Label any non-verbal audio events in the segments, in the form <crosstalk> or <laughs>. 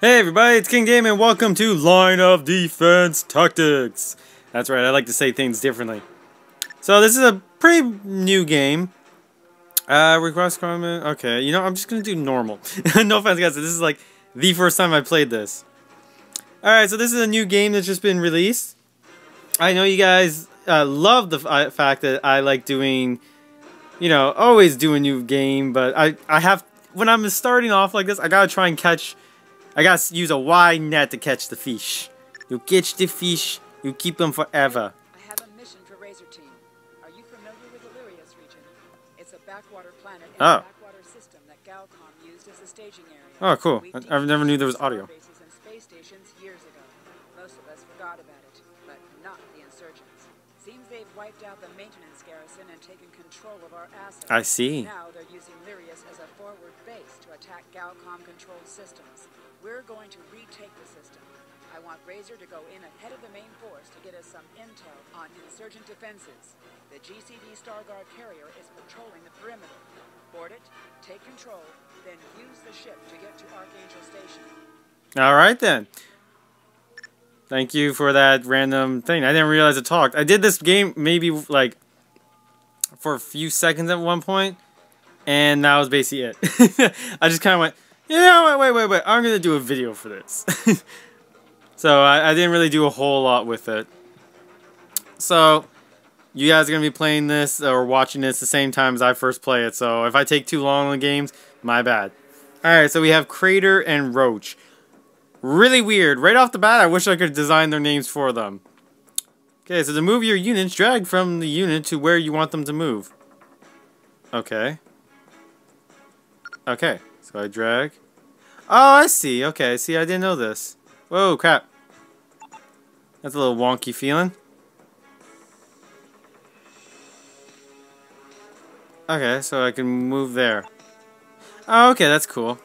Hey everybody, it's King Game and welcome to Line of Defense Tactics. That's right, I like to say things differently. So this is a pretty new game. Uh, request comment, okay, you know, I'm just gonna do normal. <laughs> no offense guys, this is like the first time I played this. Alright, so this is a new game that's just been released. I know you guys uh, love the uh, fact that I like doing, you know, always do a new game, but I, I have, when I'm starting off like this, I gotta try and catch, I gotta use a wide net to catch the fish. You catch the fish, you keep them forever. I have a mission for Razor Team. Are you familiar with region? It's a backwater planet Oh. a backwater system that Galcom used as a staging area. Oh, cool. I- I never knew there was audio. bases and space stations years ago. Most of us forgot about it, but not the insurgents. Seems they've wiped out the maintenance garrison and taken control of our assets. I see. Now they're using Lyrius as a forward base to attack Galcom-controlled systems. We're going to retake the system. I want Razor to go in ahead of the main force to get us some intel on insurgent defenses. The GCD Starguard carrier is patrolling the perimeter. Board it, take control, then use the ship to get to Archangel Station. Alright then. Thank you for that random thing. I didn't realize it talked. I did this game maybe like for a few seconds at one point, and that was basically it. <laughs> I just kind of went, yeah, wait, wait, wait, wait. I'm gonna do a video for this. <laughs> so I, I didn't really do a whole lot with it. So you guys are gonna be playing this or watching this the same time as I first play it. So if I take too long on the games, my bad. All right, so we have Crater and Roach. Really weird. Right off the bat, I wish I could design their names for them. Okay, so to move your units, drag from the unit to where you want them to move. Okay. Okay, so I drag. Oh, I see. Okay, see, I didn't know this. Whoa, crap. That's a little wonky feeling. Okay, so I can move there. Oh, okay, that's cool.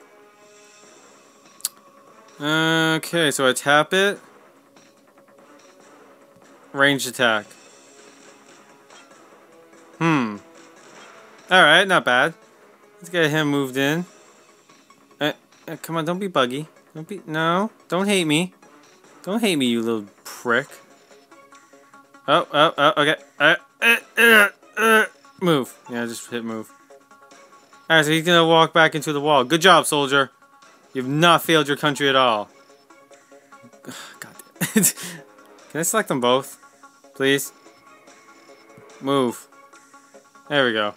Okay, so I tap it. Ranged attack. Hmm. Alright, not bad. Let's get him moved in. Uh, uh, come on, don't be buggy. Don't be- no. Don't hate me. Don't hate me, you little prick. Oh, oh, oh, okay. Uh, uh, uh, uh, move. Yeah, just hit move. Alright, so he's gonna walk back into the wall. Good job, soldier. You've not failed your country at all. God. <laughs> Can I select them both? Please? Move. There we go.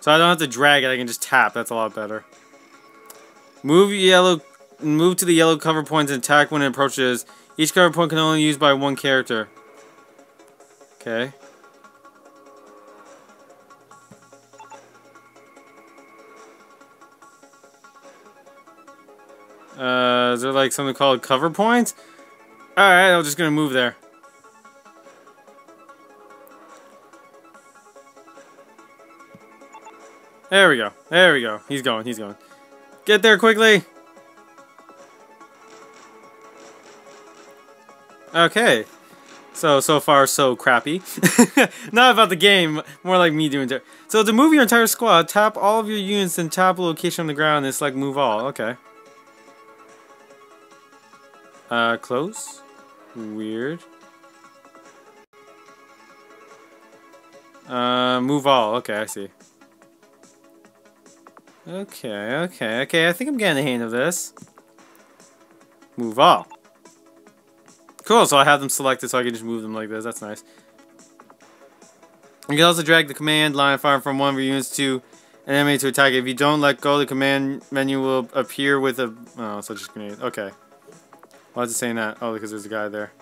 So I don't have to drag it, I can just tap. That's a lot better. Move yellow move to the yellow cover points and attack when it approaches. Each cover point can only be used by one character. Okay. Uh, is there like something called cover points? Alright, I'm just gonna move there. There we go. There we go. He's going. He's going. Get there quickly. Okay. So, so far, so crappy. <laughs> Not about the game, more like me doing it. So, to move your entire squad, tap all of your units and tap a location on the ground and select move all. Okay. Uh, close? Weird. Uh, move all. Okay, I see. Okay, okay, okay. I think I'm getting the hang of this. Move all. Cool, so I have them selected so I can just move them like this. That's nice. You can also drag the command line fire from one of your units to an enemy to attack. If you don't let go, the command menu will appear with a... Oh, such a grenade. Okay. Why is it saying that? Oh, because there's a guy there.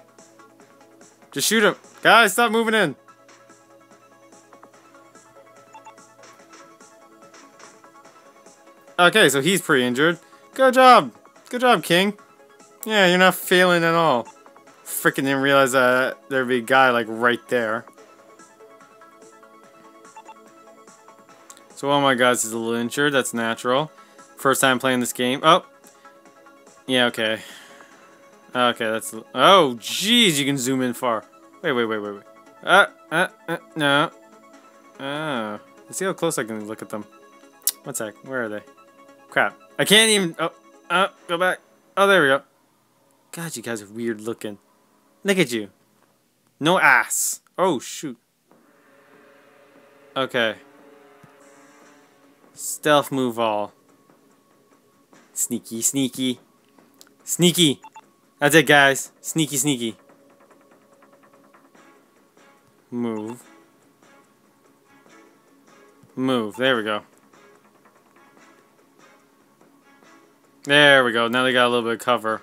Just shoot him. Guys, stop moving in. Okay, so he's pretty injured. Good job. Good job, King. Yeah, you're not failing at all. Freaking didn't realize that there'd be a guy like right there. So, oh my god, he's a little injured. That's natural. First time playing this game. Oh. Yeah, okay. Okay, that's... Oh, jeez, you can zoom in far. Wait, wait, wait, wait, wait. Uh, uh, uh, no. Oh. Let's see how close I can look at them. One sec. Where are they? Crap. I can't even... Oh, uh, go back. Oh, there we go. God, you guys are weird looking. Look at you. No ass. Oh, shoot. Okay. Stealth move all. Sneaky, sneaky. Sneaky. That's it, guys. Sneaky, sneaky. Move. Move. There we go. There we go. Now they got a little bit of cover.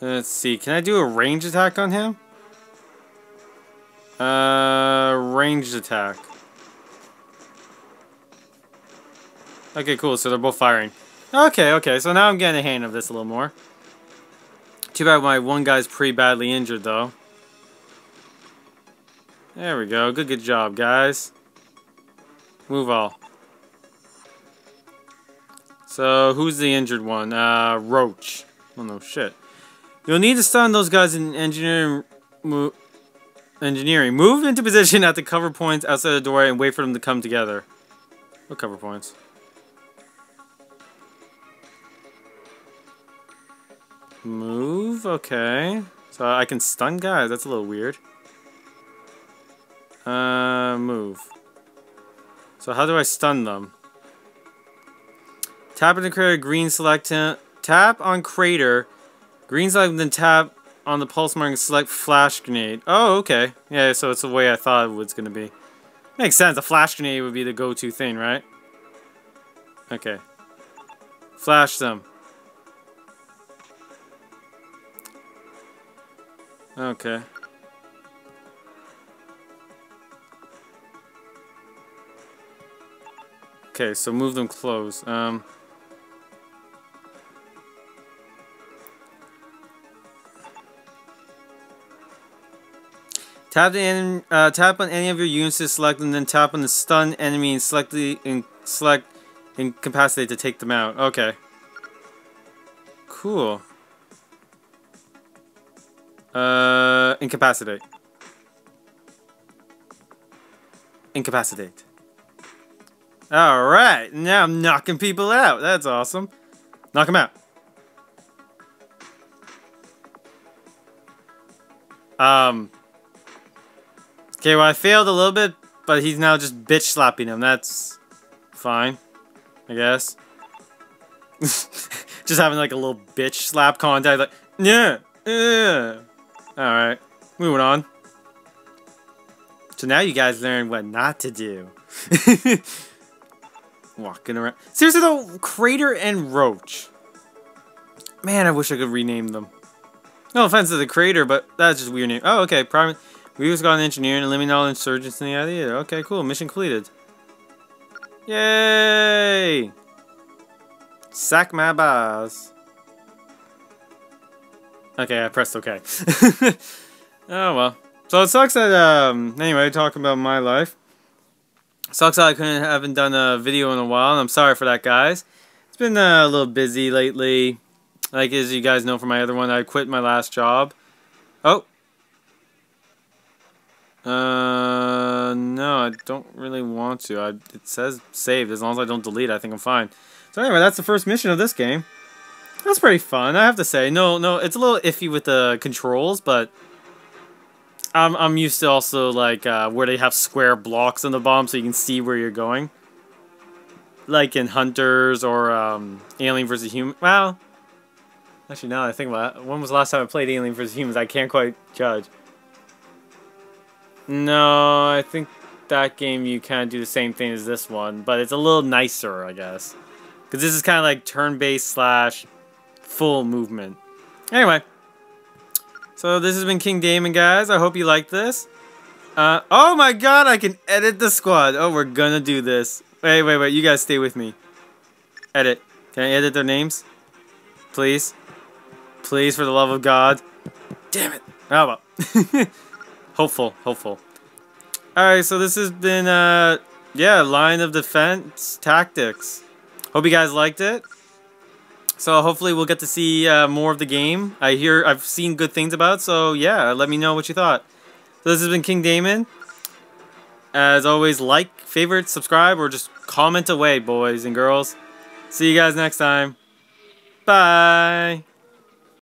Let's see. Can I do a range attack on him? Uh, ranged attack. Okay, cool. So they're both firing. Okay, okay. So now I'm getting a hang of this a little more. Too bad my one guy's pretty badly injured, though. There we go. Good, good job, guys. Move all. So, who's the injured one? Uh, Roach. Oh, no shit. You'll need to stun those guys in engineering Engineering. Move into position at the cover points outside the door and wait for them to come together. What cover points? Move, okay. So I can stun guys, that's a little weird. Uh, move. So how do I stun them? Tap on crater, green select Tap on crater, green select, then tap on the pulse mark and select flash grenade. Oh, okay. Yeah, so it's the way I thought it was going to be. Makes sense. A flash grenade would be the go-to thing, right? Okay. Flash them. Okay. Okay, so move them close. Um... Tap the uh, tap on any of your units to select and then tap on the stun enemy and select the and select incapacitate to take them out. Okay. Cool. Uh, incapacitate. Incapacitate. Alright, now I'm knocking people out. That's awesome. Knock them out. Um, Okay, well I failed a little bit, but he's now just bitch slapping him. That's fine, I guess. <laughs> just having like a little bitch slap contact, like, yeah, yeah. Alright, moving on. So now you guys learn what not to do. <laughs> Walking around. Seriously though, Crater and Roach. Man, I wish I could rename them. No offense to the Crater, but that's just weird name. Oh, okay, Prime. We just got an engineer and eliminate all insurgents in the idea. Okay, cool. Mission completed. Yay! Sack my boss. Okay, I pressed OK. <laughs> oh well. So it sucks that, um, anyway, talking about my life. Sucks that I couldn't haven't done a video in a while, and I'm sorry for that, guys. It's been uh, a little busy lately. Like, as you guys know from my other one, I quit my last job. Oh, uh, no, I don't really want to. I, it says saved. As long as I don't delete, I think I'm fine. So anyway, that's the first mission of this game. That's pretty fun, I have to say. No, no, it's a little iffy with the controls, but I'm I'm used to also like uh, where they have square blocks on the bottom so you can see where you're going. Like in Hunters or um, Alien vs. Human. Well, actually, now I think about it, when was the last time I played Alien vs. Humans? I can't quite judge. No, I think that game you kind of do the same thing as this one, but it's a little nicer, I guess. Because this is kind of like turn-based slash full movement. Anyway, so this has been King Damon, guys. I hope you liked this. Uh, oh my god, I can edit the squad. Oh, we're gonna do this. Wait, wait, wait. You guys stay with me. Edit. Can I edit their names? Please? Please, for the love of God. Damn it. Oh, well. <laughs> Hopeful, hopeful. Alright, so this has been, uh, yeah, line of defense tactics. Hope you guys liked it. So hopefully we'll get to see uh, more of the game. I hear, I've seen good things about it, so yeah, let me know what you thought. So this has been King Damon. As always, like, favorite, subscribe, or just comment away, boys and girls. See you guys next time. Bye.